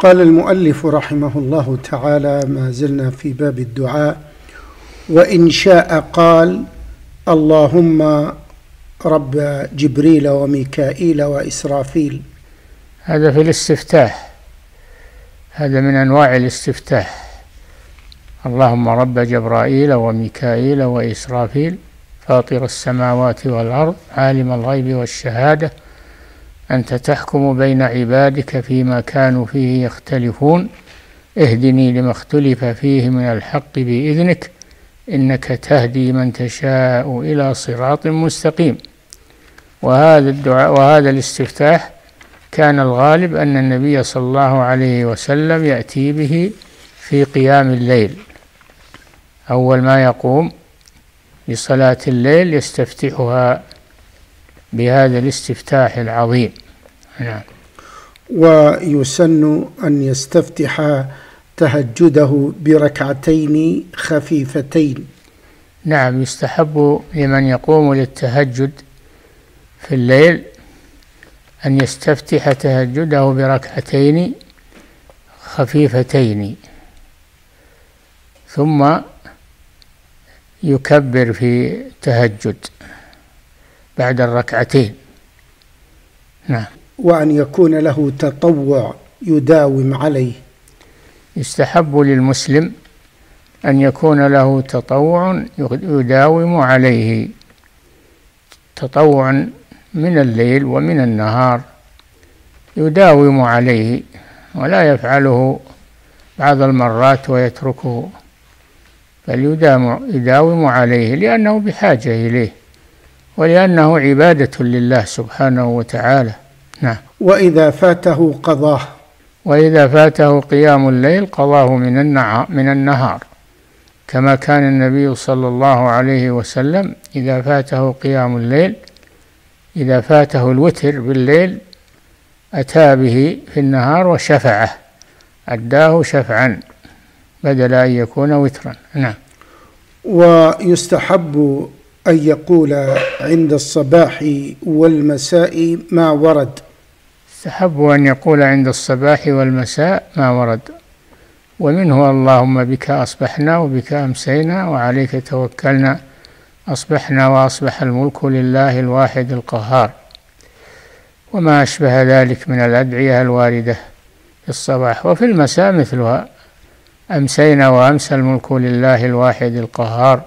قال المؤلف رحمه الله تعالى ما زلنا في باب الدعاء وإن شاء قال اللهم رب جبريل وميكائيل وإسرافيل. هذا في الاستفتاح هذا من أنواع الاستفتاح. اللهم رب جبرائيل وميكائيل وإسرافيل فاطر السماوات والأرض عالم الغيب والشهادة أنت تحكم بين عبادك فيما كانوا فيه يختلفون. اهدني لما اختلف فيه من الحق بإذنك إنك تهدي من تشاء إلى صراط مستقيم. وهذا الدعاء وهذا الاستفتاح كان الغالب أن النبي صلى الله عليه وسلم يأتي به في قيام الليل. أول ما يقوم لصلاة الليل يستفتحها بهذا الاستفتاح العظيم. ويسن أن يستفتح تهجده بركعتين خفيفتين. نعم يستحب لمن يقوم للتهجد في الليل أن يستفتح تهجده بركعتين خفيفتين ثم يكبر في التهجد بعد الركعتين. نعم. وأن يكون له تطوع يداوم عليه. يستحب للمسلم أن يكون له تطوع يداوم عليه تطوع من الليل ومن النهار يداوم عليه ولا يفعله بعض المرات ويتركه بل يداوم, عليه لأنه بحاجة إليه ولأنه عبادة لله سبحانه وتعالى. نعم. وإذا فاته قضاه. وإذا فاته قيام الليل قضاه من النهار من النهار. كما كان النبي صلى الله عليه وسلم إذا فاته قيام الليل إذا فاته الوتر بالليل أتى به في النهار وشفعه. أداه شفعا بدل أن يكون وترا. نعم. ويستحب أن يقول عند الصباح والمساء ما ورد. يستحب أن يقول عند الصباح والمساء ما ورد. ومنه اللهم بك أصبحنا وبك أمسينا وعليك توكلنا. أصبحنا وأصبح الملك لله الواحد القهار. وما أشبه ذلك من الأدعية الواردة في الصباح وفي المساء مثلها. أمسينا وأمسى الملك لله الواحد القهار.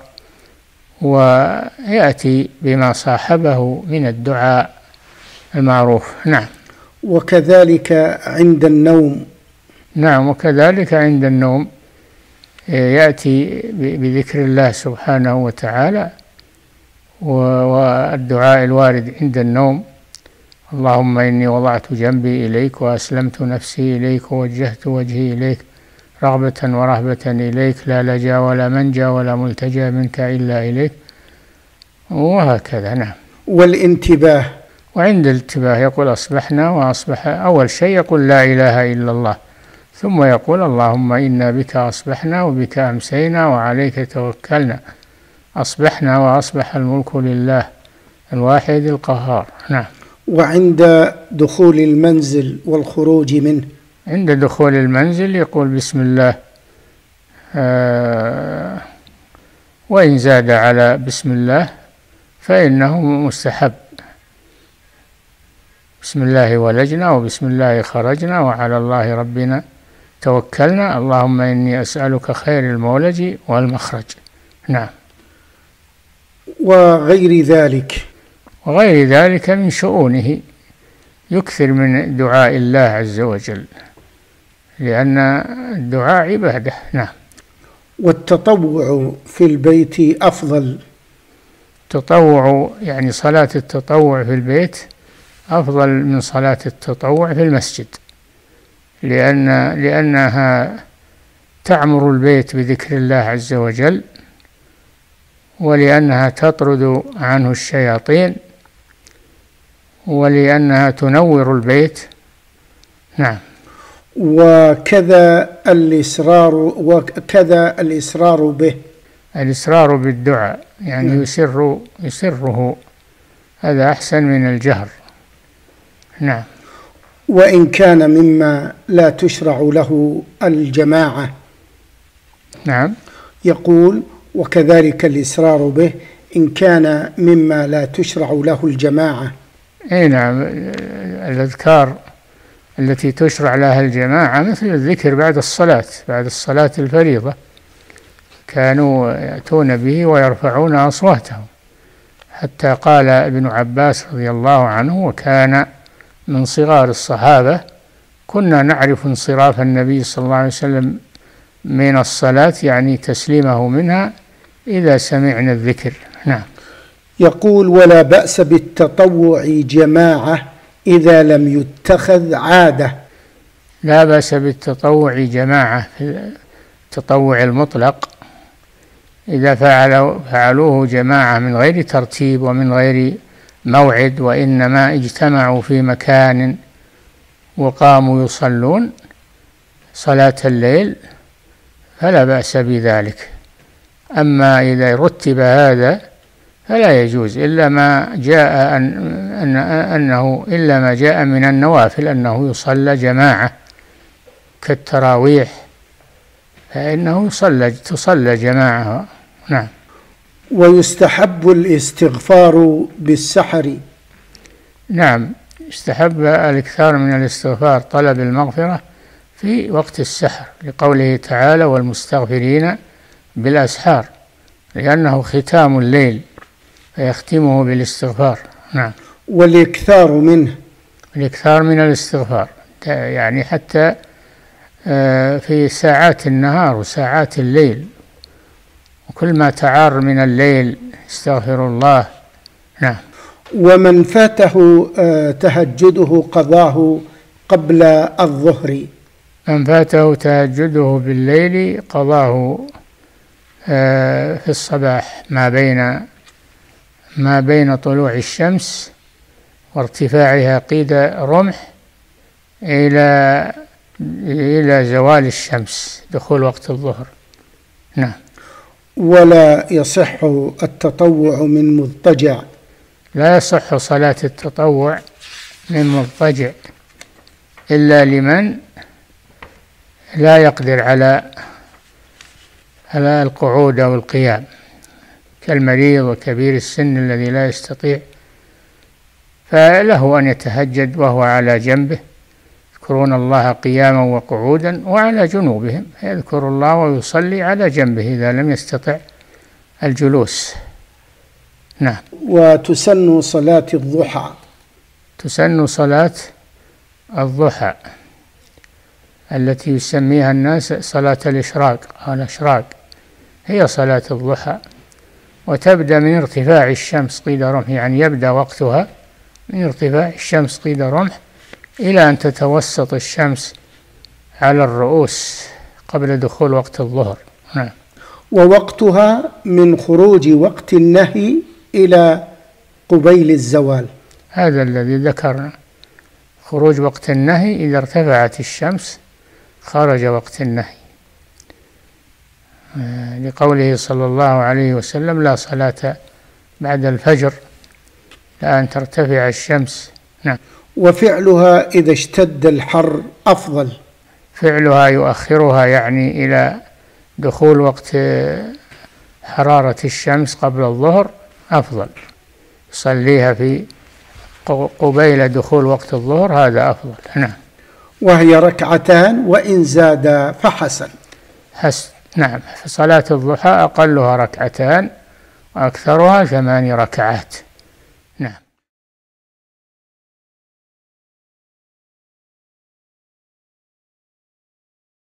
ويأتي بما صاحبه من الدعاء المعروف. نعم. وكذلك عند النوم. نعم وكذلك عند النوم يأتي بذكر الله سبحانه وتعالى والدعاء الوارد عند النوم. اللهم إني وضعت جنبي إليك وأسلمت نفسي إليك ووجهت وجهي إليك رغبة ورهبة إليك لا لجا ولا منجا ولا ملتجا منك إلا إليك وهكذا. نعم. والانتباه. وعند الانتباه يقول أصبحنا وأصبح أول شيء يقول لا إله إلا الله. ثم يقول اللهم إنا بك أصبحنا وبك أمسينا وعليك توكلنا. أصبحنا وأصبح الملك لله الواحد القهار. نعم. وعند دخول المنزل والخروج منه. عند دخول المنزل يقول بسم الله. آه وإن زاد على بسم الله فإنه مستحب. بسم الله ولجنا وبسم الله خرجنا وعلى الله ربنا توكلنا. اللهم إني أسألك خير المولج والمخرج. نعم. وغير ذلك. وغير ذلك من شؤونه يكثر من دعاء الله عز وجل لأن الدعاء عبادة. نعم. والتطوع في البيت أفضل. تطوع يعني صلاة التطوع في البيت أفضل من صلاة التطوع في المسجد لأن لأنها تعمر البيت بذكر الله عز وجل ولأنها تطرد عنه الشياطين ولأنها تنور البيت. نعم. وكذا الإصرار وكذا الإصرار به. الإصرار بالدعاء يعني. يسر يسره. هذا أحسن من الجهر. نعم. وإن كان مما لا تشرع له الجماعة. نعم. يقول وكذلك الإسرار به إن كان مما لا تشرع له الجماعة. إي نعم. الأذكار التي تشرع لها الجماعة مثل الذكر بعد الصلاة بعد الصلاة الفريضة. كانوا يأتون به ويرفعون أصواتهم. حتى قال ابن عباس رضي الله عنه وكان من صغار الصحابة كنا نعرف انصراف النبي صلى الله عليه وسلم من الصلاة يعني تسليمه منها إذا سمعنا الذكر. نعم. يقول ولا بأس بالتطوع جماعة إذا لم يتخذ عادة. لا بأس بالتطوع جماعة في التطوع المطلق. إذا فعلوا فعلوه جماعة من غير ترتيب ومن غير موعد وإنما اجتمعوا في مكان وقاموا يصلون صلاة الليل فلا بأس بذلك. أما إذا رتب هذا فلا يجوز إلا ما جاء أن, أن أنه إلا ما جاء من النوافل أنه يصلى جماعة كالتراويح فإنه يصلى تصلى جماعة. نعم. ويستحب الاستغفار بالسحر. نعم يستحب الإكثار من الاستغفار طلب المغفرة في وقت السحر لقوله تعالى والمستغفرين بالأسحار لأنه ختام الليل فيختمه بالاستغفار. نعم. والإكثار منه. الإكثار من الاستغفار يعني حتى آه، في ساعات النهار وساعات الليل. وكل ما تعار من الليل استغفر الله. نعم. ومن فاته آه، تهجده قضاه قبل الظهر. من فاته تهجده بالليل قضاه آه، في الصباح. ما بين ما بين طلوع الشمس وارتفاعها قيد رمح إلى إلى زوال الشمس دخول وقت الظهر. نعم. ولا يصح التطوع من مضطجع. لا يصح صلاة التطوع من مضطجع إلا لمن لا يقدر على على القعود أو القيام. كالمريض وكبير السن الذي لا يستطيع فله أن يتهجد وهو على جنبه. يذكرون الله قياما وقعودا وعلى جنوبهم يذكر الله ويصلي على جنبه إذا لم يستطع الجلوس. نعم. وتسن صلاة الضحى. تسن صلاة الضحى التي يسميها الناس صلاة الإشراق أو الأشراق هي صلاة الضحى. وتبدأ من ارتفاع الشمس قيد رمح يعني يبدأ وقتها من ارتفاع الشمس قيد رمح إلى أن تتوسط الشمس على الرؤوس قبل دخول وقت الظهر. نعم. ووقتها من خروج وقت النهي إلى قبيل الزوال. هذا الذي ذكرنا خروج وقت النهي إذا ارتفعت الشمس خرج وقت النهي. آه، لقوله صلى الله عليه وسلم لا صلاة بعد الفجر لأن ترتفع الشمس. نعم. وفعلها إذا اشتد الحر أفضل. فعلها يؤخرها يعني إلى دخول وقت حرارة الشمس قبل الظهر أفضل. يصليها في قبيل دخول وقت الظهر هذا أفضل. نعم. وهي ركعتان وإن زاد فحسن. حسن نعم. في صلاة الضحى أقلها ركعتان وأكثرها ثمان ركعات.